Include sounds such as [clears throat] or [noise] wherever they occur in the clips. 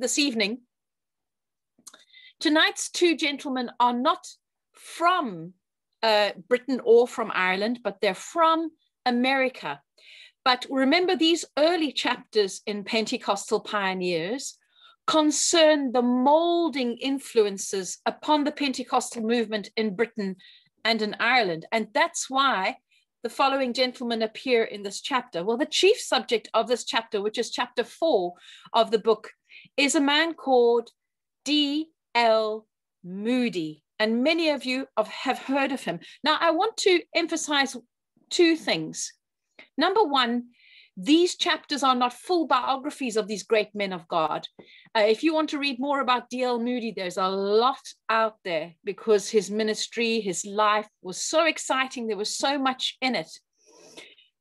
this evening, tonight's two gentlemen are not from uh, Britain or from Ireland, but they're from America. But remember, these early chapters in Pentecostal Pioneers concern the molding influences upon the Pentecostal movement in Britain and in Ireland. And that's why the following gentlemen appear in this chapter. Well, the chief subject of this chapter, which is chapter four of the book, is a man called D.L. Moody and many of you have heard of him. Now, I want to emphasize two things. Number one, these chapters are not full biographies of these great men of God. Uh, if you want to read more about D.L. Moody, there's a lot out there because his ministry, his life was so exciting. There was so much in it.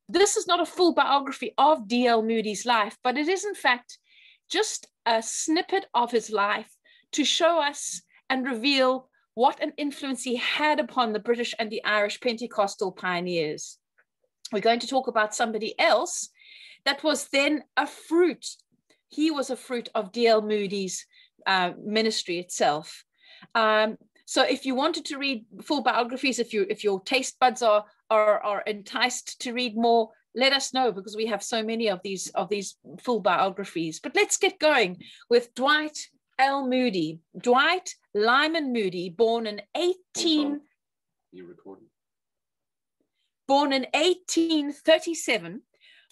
This is not a full biography of D.L. Moody's life, but it is, in fact, just a snippet of his life to show us and reveal what an influence he had upon the British and the Irish Pentecostal pioneers. We're going to talk about somebody else that was then a fruit. He was a fruit of D.L. Moody's uh, ministry itself. Um, so if you wanted to read full biographies, if you if your taste buds are are, are enticed to read more, let us know because we have so many of these of these full biographies. But let's get going with Dwight L. Moody. Dwight Lyman Moody, born in 18... You recording? Born in 1837,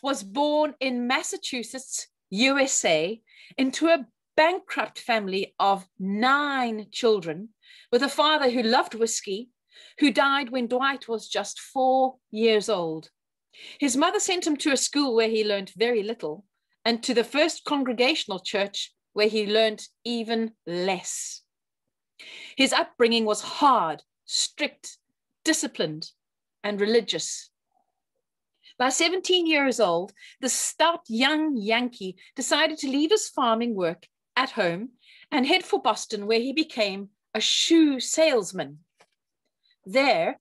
was born in Massachusetts, USA, into a bankrupt family of nine children, with a father who loved whiskey, who died when Dwight was just four years old. His mother sent him to a school where he learned very little and to the first congregational church where he learned even less. His upbringing was hard, strict, disciplined, and religious. By 17 years old, the stout young Yankee decided to leave his farming work at home and head for Boston, where he became a shoe salesman. There,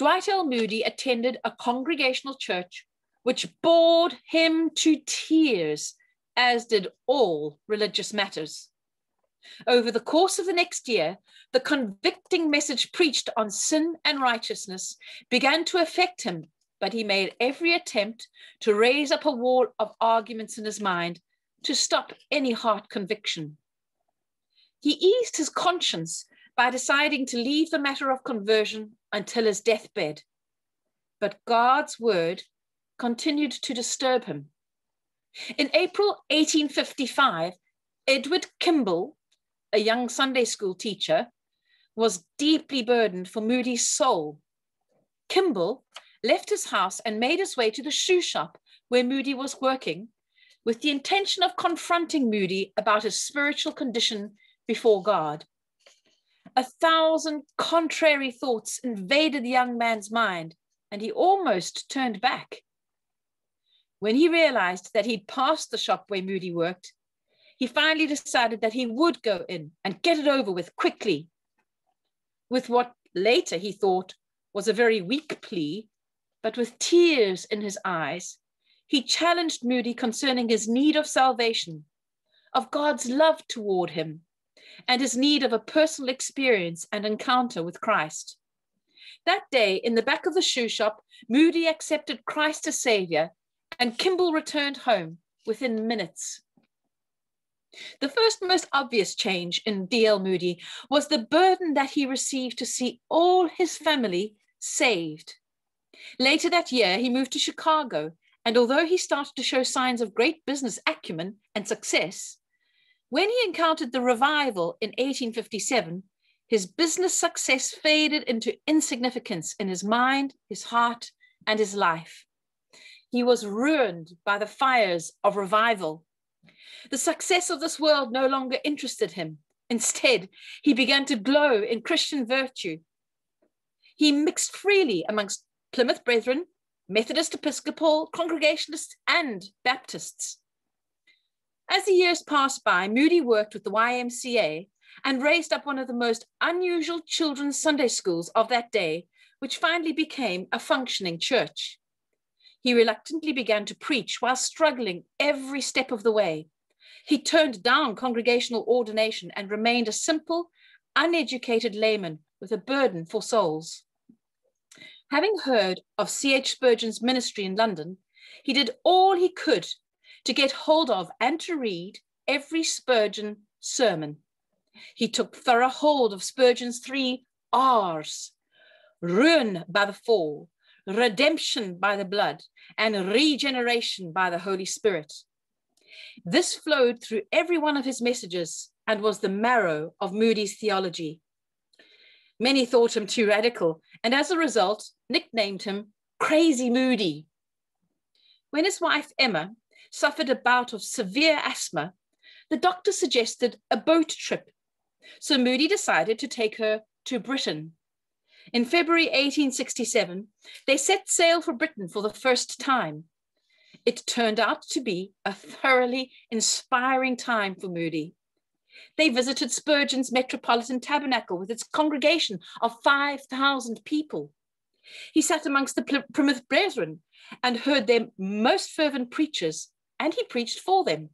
Dwight L. Moody attended a congregational church which bored him to tears as did all religious matters. Over the course of the next year, the convicting message preached on sin and righteousness began to affect him, but he made every attempt to raise up a wall of arguments in his mind to stop any heart conviction. He eased his conscience by deciding to leave the matter of conversion until his deathbed. But God's word continued to disturb him. In April 1855, Edward Kimball, a young Sunday school teacher, was deeply burdened for Moody's soul. Kimball left his house and made his way to the shoe shop where Moody was working with the intention of confronting Moody about his spiritual condition before God. A thousand contrary thoughts invaded the young man's mind, and he almost turned back. When he realized that he'd passed the shop where Moody worked, he finally decided that he would go in and get it over with quickly. With what later he thought was a very weak plea, but with tears in his eyes, he challenged Moody concerning his need of salvation, of God's love toward him, and his need of a personal experience and encounter with Christ. That day, in the back of the shoe shop, Moody accepted Christ as Savior and Kimball returned home within minutes. The first most obvious change in D.L. Moody was the burden that he received to see all his family saved. Later that year, he moved to Chicago, and although he started to show signs of great business acumen and success, when he encountered the revival in 1857, his business success faded into insignificance in his mind, his heart, and his life. He was ruined by the fires of revival. The success of this world no longer interested him. Instead, he began to glow in Christian virtue. He mixed freely amongst Plymouth Brethren, Methodist Episcopal, Congregationalists, and Baptists. As the years passed by, Moody worked with the YMCA and raised up one of the most unusual children's Sunday schools of that day, which finally became a functioning church he reluctantly began to preach while struggling every step of the way. He turned down congregational ordination and remained a simple, uneducated layman with a burden for souls. Having heard of C.H. Spurgeon's ministry in London, he did all he could to get hold of and to read every Spurgeon sermon. He took thorough hold of Spurgeon's three R's ruin by the fall, redemption by the blood, and regeneration by the Holy Spirit. This flowed through every one of his messages and was the marrow of Moody's theology. Many thought him too radical, and as a result, nicknamed him Crazy Moody. When his wife Emma suffered a bout of severe asthma, the doctor suggested a boat trip. So Moody decided to take her to Britain. In February 1867, they set sail for Britain for the first time. It turned out to be a thoroughly inspiring time for Moody. They visited Spurgeon's Metropolitan Tabernacle with its congregation of 5,000 people. He sat amongst the Plymouth Brethren and heard their most fervent preachers, and he preached for them.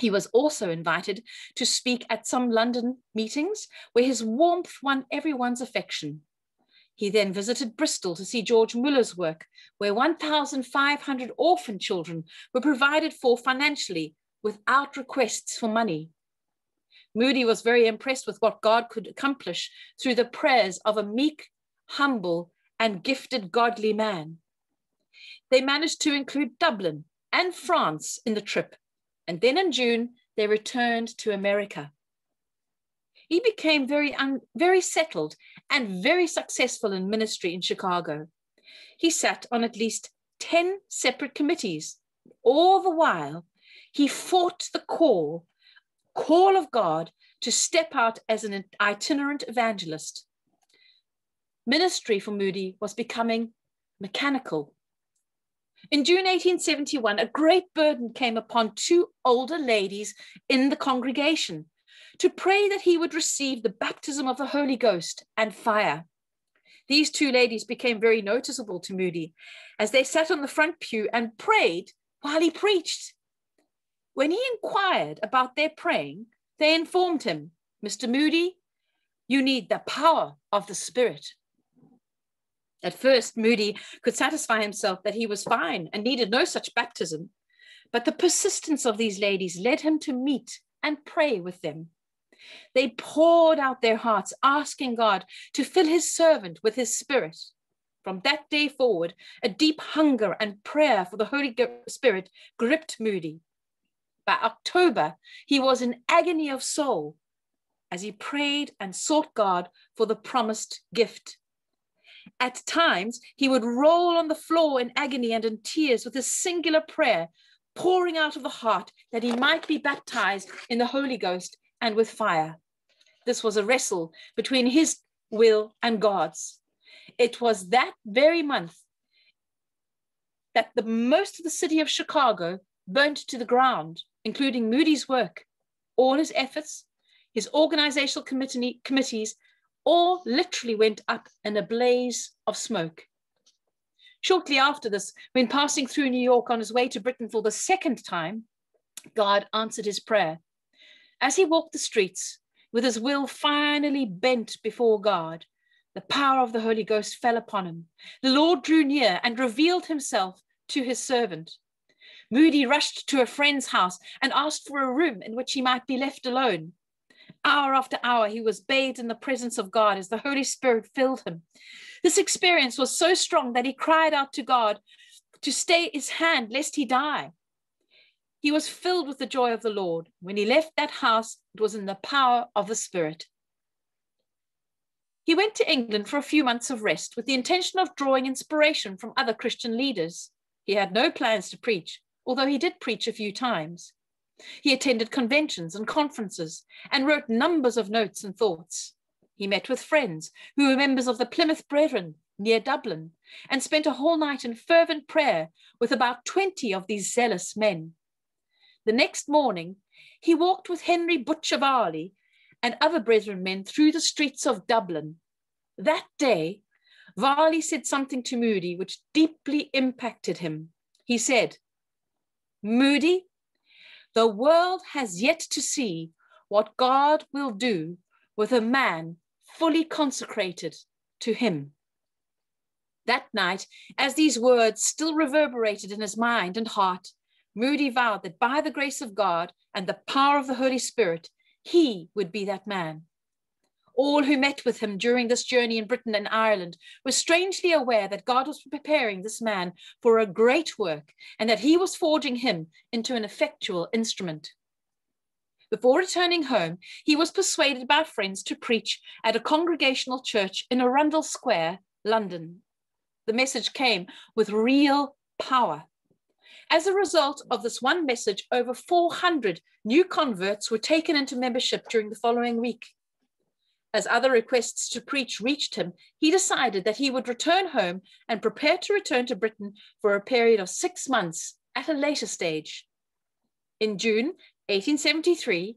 He was also invited to speak at some London meetings where his warmth won everyone's affection. He then visited Bristol to see George Muller's work, where 1,500 orphan children were provided for financially without requests for money. Moody was very impressed with what God could accomplish through the prayers of a meek, humble, and gifted godly man. They managed to include Dublin and France in the trip, and then in June, they returned to America. He became very, un, very settled and very successful in ministry in Chicago. He sat on at least 10 separate committees. All the while, he fought the call, call of God to step out as an itinerant evangelist. Ministry for Moody was becoming mechanical. In June 1871, a great burden came upon two older ladies in the congregation to pray that he would receive the baptism of the Holy Ghost and fire. These two ladies became very noticeable to Moody as they sat on the front pew and prayed while he preached. When he inquired about their praying, they informed him, Mr. Moody, you need the power of the Spirit. At first, Moody could satisfy himself that he was fine and needed no such baptism, but the persistence of these ladies led him to meet and pray with them. They poured out their hearts, asking God to fill his servant with his spirit. From that day forward, a deep hunger and prayer for the Holy Spirit gripped Moody. By October, he was in agony of soul as he prayed and sought God for the promised gift. At times, he would roll on the floor in agony and in tears with a singular prayer pouring out of the heart that he might be baptized in the Holy Ghost and with fire. This was a wrestle between his will and God's. It was that very month that the most of the city of Chicago burnt to the ground, including Moody's work, all his efforts, his organizational committee, committees, all literally went up in a blaze of smoke. Shortly after this, when passing through New York on his way to Britain for the second time, God answered his prayer. As he walked the streets, with his will finally bent before God, the power of the Holy Ghost fell upon him. The Lord drew near and revealed himself to his servant. Moody rushed to a friend's house and asked for a room in which he might be left alone. Hour after hour, he was bathed in the presence of God as the Holy Spirit filled him. This experience was so strong that he cried out to God to stay his hand lest he die. He was filled with the joy of the Lord. When he left that house, it was in the power of the Spirit. He went to England for a few months of rest with the intention of drawing inspiration from other Christian leaders. He had no plans to preach, although he did preach a few times. He attended conventions and conferences and wrote numbers of notes and thoughts. He met with friends who were members of the Plymouth Brethren near Dublin and spent a whole night in fervent prayer with about 20 of these zealous men. The next morning, he walked with Henry Butcher Varley and other brethren men through the streets of Dublin. That day, Varley said something to Moody which deeply impacted him. He said, Moody, The world has yet to see what God will do with a man fully consecrated to him. That night, as these words still reverberated in his mind and heart, Moody vowed that by the grace of God and the power of the Holy Spirit, he would be that man. All who met with him during this journey in Britain and Ireland were strangely aware that God was preparing this man for a great work and that he was forging him into an effectual instrument. Before returning home, he was persuaded by friends to preach at a congregational church in Arundel Square, London. The message came with real power. As a result of this one message, over 400 new converts were taken into membership during the following week. As other requests to preach reached him, he decided that he would return home and prepare to return to Britain for a period of six months at a later stage. In June 1873,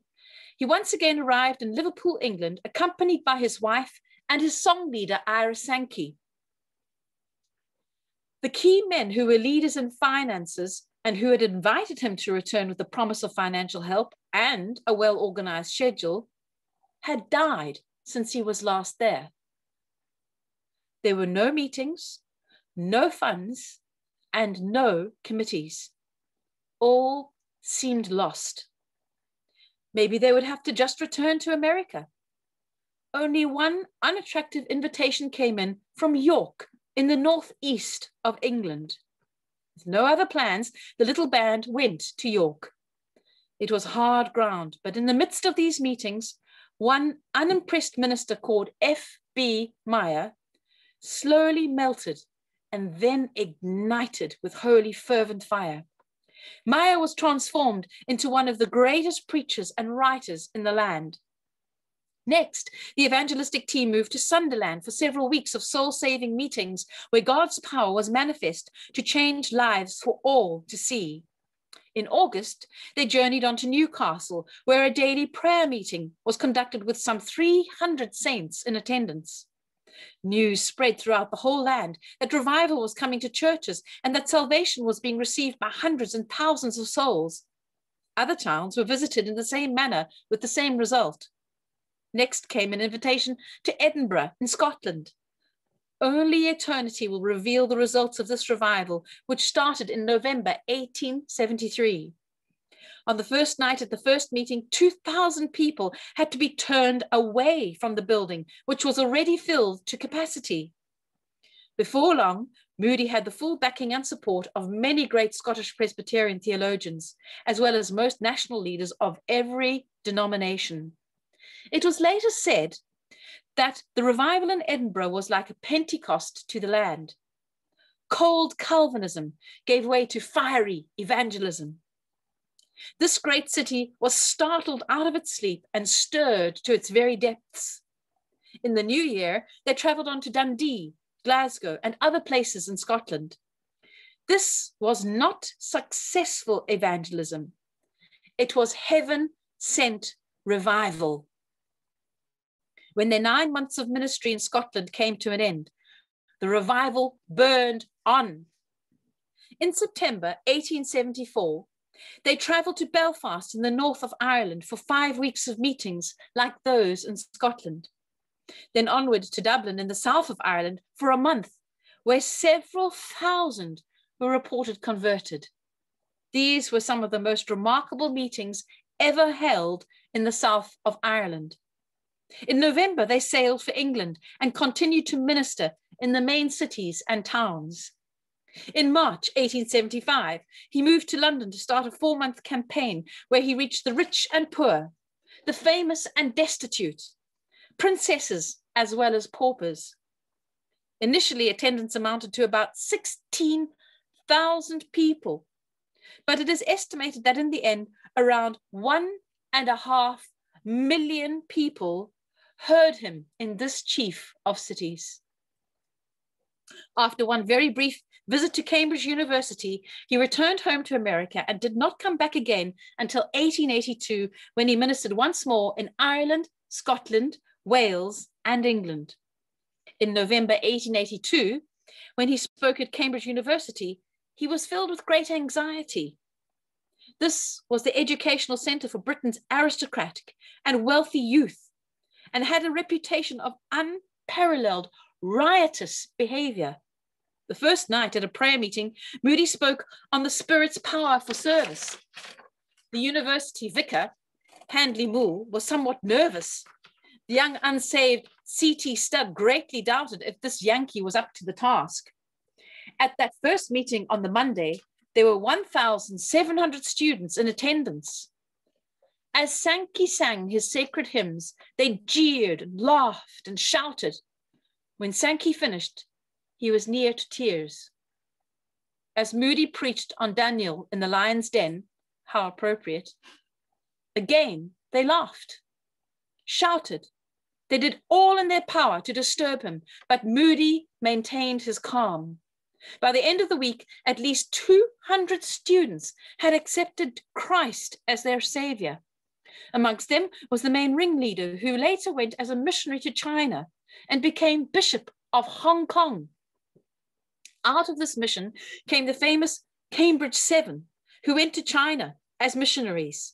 he once again arrived in Liverpool, England, accompanied by his wife and his song leader, Ira Sankey. The key men who were leaders in finances and who had invited him to return with the promise of financial help and a well organized schedule had died since he was last there. There were no meetings, no funds, and no committees. All seemed lost. Maybe they would have to just return to America. Only one unattractive invitation came in from York in the northeast of England. With no other plans, the little band went to York. It was hard ground, but in the midst of these meetings, one unimpressed minister called F.B. Meyer slowly melted and then ignited with holy fervent fire. Meyer was transformed into one of the greatest preachers and writers in the land. Next, the evangelistic team moved to Sunderland for several weeks of soul saving meetings where God's power was manifest to change lives for all to see. In August, they journeyed on to Newcastle, where a daily prayer meeting was conducted with some 300 saints in attendance. News spread throughout the whole land that revival was coming to churches and that salvation was being received by hundreds and thousands of souls. Other towns were visited in the same manner with the same result. Next came an invitation to Edinburgh in Scotland. Only eternity will reveal the results of this revival, which started in November 1873. On the first night at the first meeting, 2,000 people had to be turned away from the building, which was already filled to capacity. Before long, Moody had the full backing and support of many great Scottish Presbyterian theologians, as well as most national leaders of every denomination. It was later said that the revival in Edinburgh was like a Pentecost to the land. Cold Calvinism gave way to fiery evangelism. This great city was startled out of its sleep and stirred to its very depths. In the new year, they travelled on to Dundee, Glasgow, and other places in Scotland. This was not successful evangelism. It was heaven sent revival when their nine months of ministry in Scotland came to an end. The revival burned on. In September 1874, they travelled to Belfast in the north of Ireland for five weeks of meetings like those in Scotland. Then onward to Dublin in the south of Ireland for a month, where several thousand were reported converted. These were some of the most remarkable meetings ever held in the south of Ireland. In November, they sailed for England and continued to minister in the main cities and towns. In March 1875, he moved to London to start a four month campaign where he reached the rich and poor, the famous and destitute, princesses as well as paupers. Initially, attendance amounted to about 16,000 people, but it is estimated that in the end, around one and a half million people heard him in this chief of cities. After one very brief visit to Cambridge University, he returned home to America and did not come back again until 1882, when he ministered once more in Ireland, Scotland, Wales, and England. In November 1882, when he spoke at Cambridge University, he was filled with great anxiety. This was the educational center for Britain's aristocratic and wealthy youth and had a reputation of unparalleled riotous behavior. The first night at a prayer meeting, Moody spoke on the Spirit's power for service. The university vicar, Handley Moore, was somewhat nervous. The young unsaved C.T. Studd greatly doubted if this Yankee was up to the task. At that first meeting on the Monday, there were 1,700 students in attendance. As Sankey sang his sacred hymns, they jeered and laughed and shouted. When Sankey finished, he was near to tears. As Moody preached on Daniel in the lion's den, how appropriate, again they laughed, shouted. They did all in their power to disturb him, but Moody maintained his calm. By the end of the week, at least 200 students had accepted Christ as their savior. Amongst them was the main ringleader, who later went as a missionary to China and became Bishop of Hong Kong. Out of this mission came the famous Cambridge Seven, who went to China as missionaries.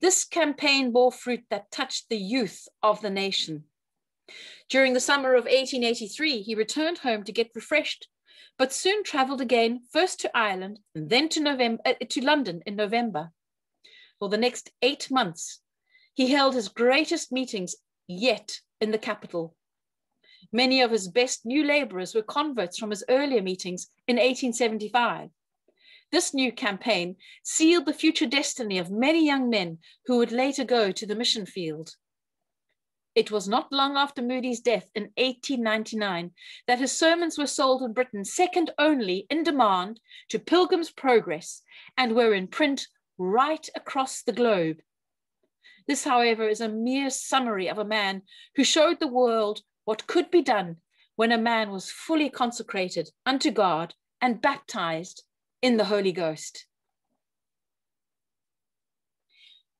This campaign bore fruit that touched the youth of the nation. During the summer of 1883, he returned home to get refreshed, but soon travelled again, first to Ireland and then to, November, uh, to London in November. For the next eight months, he held his greatest meetings yet in the capital. Many of his best new labourers were converts from his earlier meetings in 1875. This new campaign sealed the future destiny of many young men who would later go to the mission field. It was not long after Moody's death in 1899 that his sermons were sold in Britain second only in demand to Pilgrim's Progress and were in print right across the globe. This, however, is a mere summary of a man who showed the world what could be done when a man was fully consecrated unto God and baptized in the Holy Ghost.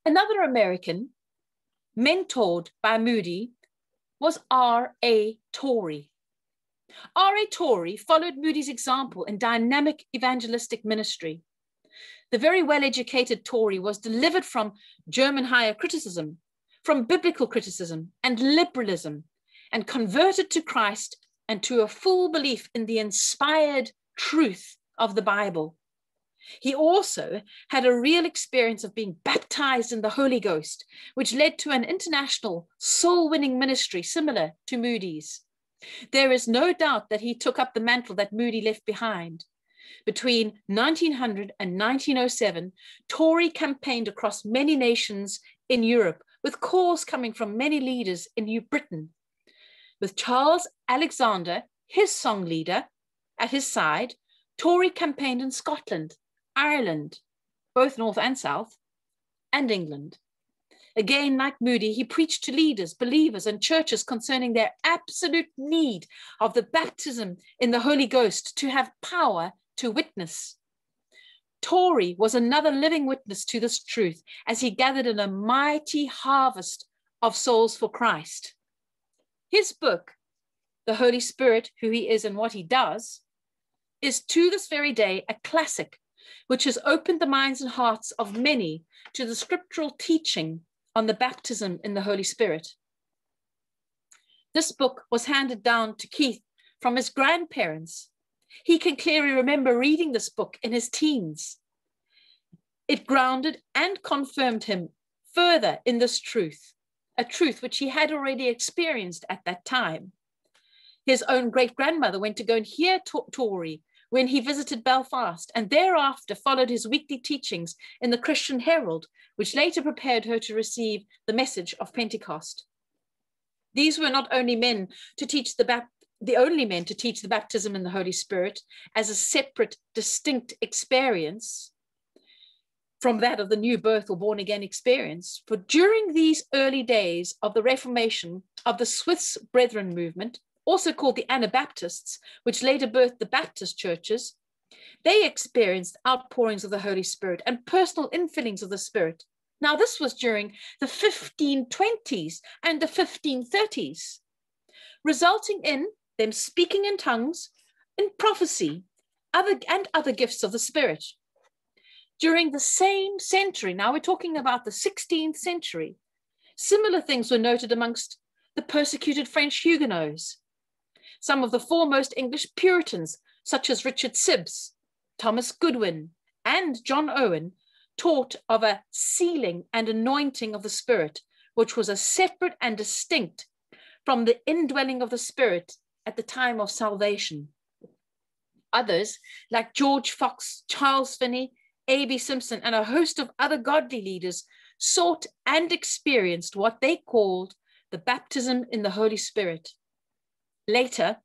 Another American, mentored by Moody, was R.A. Torrey. R.A. Torrey followed Moody's example in dynamic evangelistic ministry the very well educated Torrey was delivered from German higher criticism, from biblical criticism and liberalism, and converted to Christ and to a full belief in the inspired truth of the Bible. He also had a real experience of being baptized in the Holy Ghost, which led to an international soul winning ministry similar to Moody's. There is no doubt that he took up the mantle that Moody left behind. Between 1900 and 1907, Torrey campaigned across many nations in Europe, with calls coming from many leaders in New Britain. With Charles Alexander, his song leader, at his side, Torrey campaigned in Scotland, Ireland, both North and South, and England. Again, like Moody, he preached to leaders, believers, and churches concerning their absolute need of the baptism in the Holy Ghost to have power to witness. Torrey was another living witness to this truth as he gathered in a mighty harvest of souls for Christ. His book, The Holy Spirit, Who He Is and What He Does, is to this very day a classic which has opened the minds and hearts of many to the scriptural teaching on the baptism in the Holy Spirit. This book was handed down to Keith from his grandparents he can clearly remember reading this book in his teens. It grounded and confirmed him further in this truth, a truth which he had already experienced at that time. His own great grandmother went to go and hear Torrey when he visited Belfast, and thereafter followed his weekly teachings in the Christian Herald, which later prepared her to receive the message of Pentecost. These were not only men to teach the, the only men to teach the baptism in the Holy Spirit as a separate, distinct experience from that of the new birth or born again experience. For during these early days of the Reformation of the Swiss Brethren movement, also called the Anabaptists, which later birthed the Baptist churches, they experienced outpourings of the Holy Spirit and personal infillings of the Spirit. Now, this was during the 1520s and the 1530s, resulting in them speaking in tongues, in prophecy, other, and other gifts of the Spirit. During the same century, now we're talking about the 16th century, similar things were noted amongst the persecuted French Huguenots. Some of the foremost English Puritans, such as Richard Sibbes, Thomas Goodwin, and John Owen, taught of a sealing and anointing of the Spirit, which was a separate and distinct from the indwelling of the Spirit at the time of salvation. Others, like George Fox, Charles Finney, A.B. Simpson, and a host of other godly leaders, sought and experienced what they called the baptism in the Holy Spirit. Later,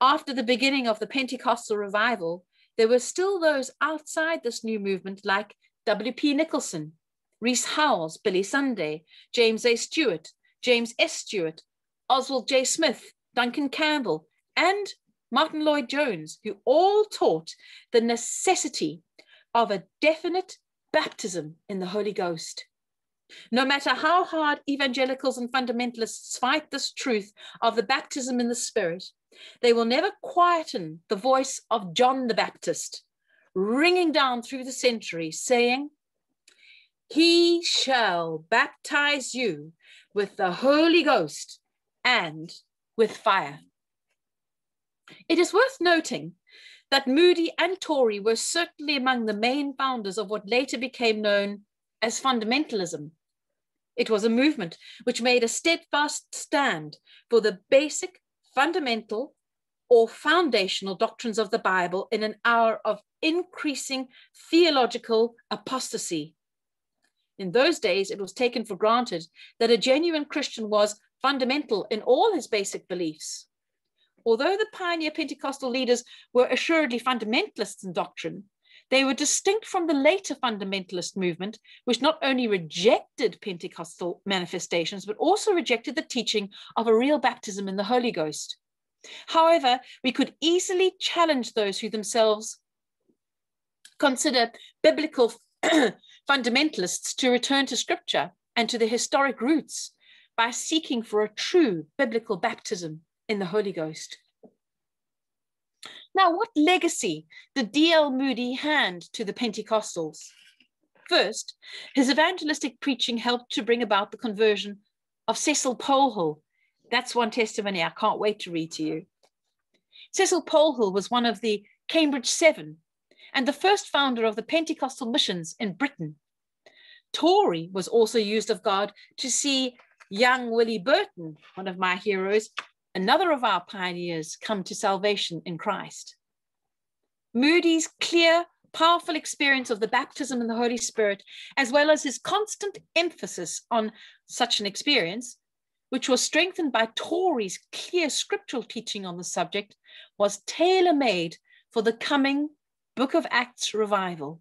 after the beginning of the Pentecostal revival, there were still those outside this new movement like W.P. Nicholson, Rees Howells, Billy Sunday, James A. Stewart, James S. Stewart, Oswald J. Smith, Duncan Campbell, and Martyn Lloyd-Jones, who all taught the necessity of a definite baptism in the Holy Ghost. No matter how hard evangelicals and fundamentalists fight this truth of the baptism in the Spirit, they will never quieten the voice of John the Baptist, ringing down through the centuries, saying, He shall baptize you with the Holy Ghost and with fire. It is worth noting that Moody and Torrey were certainly among the main founders of what later became known as fundamentalism. It was a movement which made a steadfast stand for the basic, fundamental, or foundational doctrines of the Bible in an hour of increasing theological apostasy. In those days, it was taken for granted that a genuine Christian was fundamental in all his basic beliefs. Although the pioneer Pentecostal leaders were assuredly fundamentalists in doctrine, they were distinct from the later fundamentalist movement, which not only rejected Pentecostal manifestations, but also rejected the teaching of a real baptism in the Holy Ghost. However, we could easily challenge those who themselves consider biblical [clears throat] fundamentalists to return to scripture and to the historic roots by seeking for a true biblical baptism in the Holy Ghost. Now, what legacy did D.L. Moody hand to the Pentecostals? First, his evangelistic preaching helped to bring about the conversion of Cecil Polhill. That's one testimony I can't wait to read to you. Cecil Polhill was one of the Cambridge Seven and the first founder of the Pentecostal missions in Britain. Torrey was also used of God to see young Willie Burton, one of my heroes, another of our pioneers, come to salvation in Christ. Moody's clear, powerful experience of the baptism in the Holy Spirit, as well as his constant emphasis on such an experience, which was strengthened by Torrey's clear scriptural teaching on the subject, was tailor made for the coming Book of Acts revival.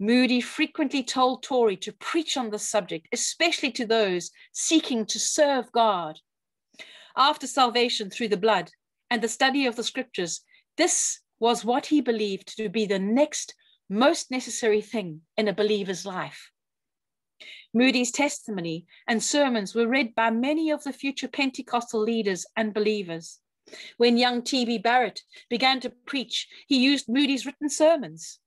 Moody frequently told Torrey to preach on the subject, especially to those seeking to serve God. After salvation through the blood and the study of the scriptures, this was what he believed to be the next most necessary thing in a believer's life. Moody's testimony and sermons were read by many of the future Pentecostal leaders and believers. When young T.B. Barratt began to preach, he used Moody's written sermons.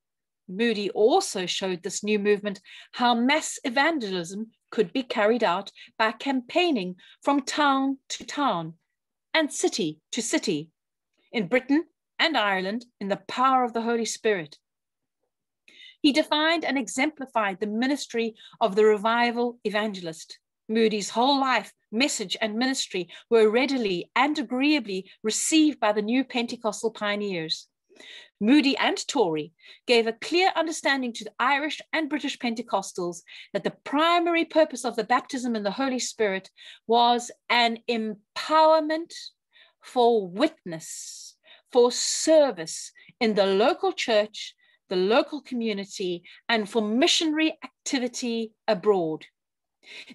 Moody also showed this new movement how mass evangelism could be carried out by campaigning from town to town and city to city in Britain and Ireland in the power of the Holy Spirit. He defined and exemplified the ministry of the revival evangelist. Moody's whole life, message, and ministry were readily and agreeably received by the new Pentecostal pioneers. Moody and Torrey gave a clear understanding to the Irish and British Pentecostals that the primary purpose of the baptism in the Holy Spirit was an empowerment for witness, for service in the local church, the local community, and for missionary activity abroad.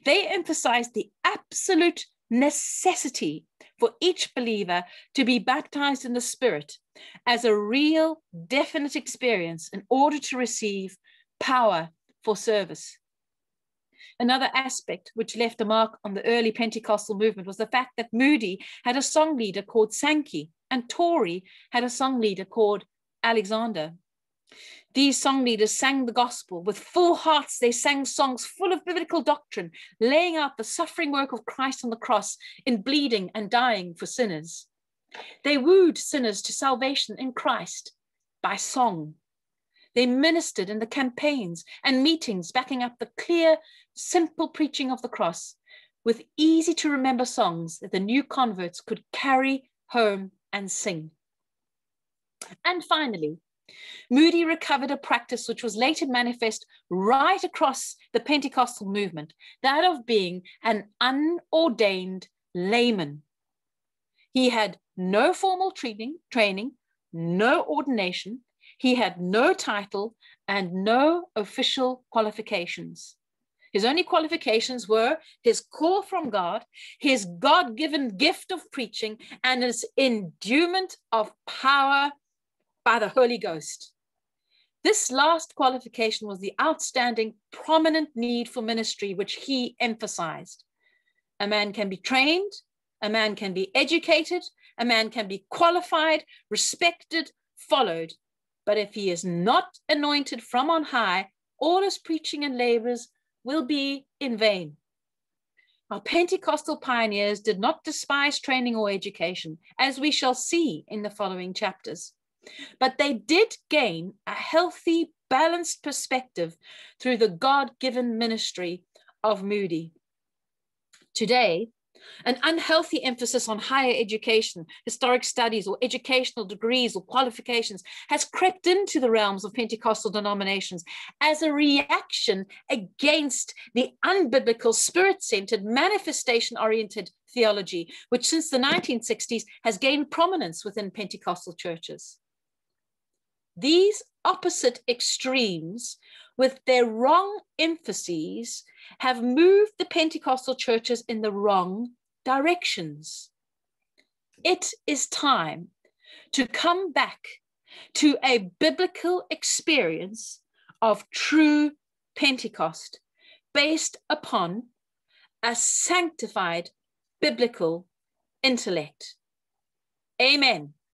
They emphasized the absolute necessity for each believer to be baptized in the Spirit as a real, definite experience in order to receive power for service. Another aspect which left a mark on the early Pentecostal movement was the fact that Moody had a song leader called Sankey and Torrey had a song leader called Alexander. These song leaders sang the gospel with full hearts. They sang songs full of biblical doctrine, laying out the suffering work of Christ on the cross in bleeding and dying for sinners. They wooed sinners to salvation in Christ by song. They ministered in the campaigns and meetings backing up the clear, simple preaching of the cross with easy to remember songs that the new converts could carry home and sing. And finally, Moody recovered a practice which was later manifest right across the Pentecostal movement, that of being an unordained layman. He had no formal training, training, no ordination, he had no title and no official qualifications. His only qualifications were his call from God, his God given gift of preaching, and his endowment of power by the Holy Ghost. This last qualification was the outstanding, prominent need for ministry, which he emphasized. A man can be trained, a man can be educated, a man can be qualified, respected, followed. But if he is not anointed from on high, all his preaching and labors will be in vain. Our Pentecostal pioneers did not despise training or education, as we shall see in the following chapters. But they did gain a healthy, balanced perspective through the God given ministry of Moody. Today, an unhealthy emphasis on higher education, historic studies, or educational degrees or qualifications has crept into the realms of Pentecostal denominations as a reaction against the unbiblical, spirit centered, manifestation oriented theology, which since the 1960s has gained prominence within Pentecostal churches. These opposite extremes, with their wrong emphases, have moved the Pentecostal churches in the wrong directions. It is time to come back to a biblical experience of true Pentecost based upon a sanctified biblical intellect. Amen.